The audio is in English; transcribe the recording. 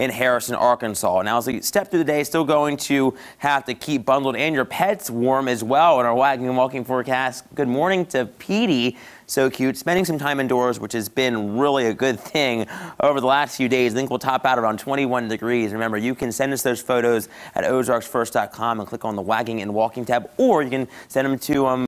in Harrison, Arkansas. Now, as we step through the day, still going to have to keep bundled and your pets warm as well in our wagging and walking forecast. Good morning to Petie. So cute. Spending some time indoors, which has been really a good thing over the last few days. I think we'll top out around 21 degrees. Remember, you can send us those photos at ozarksfirst.com and click on the wagging and walking tab, or you can send them to um,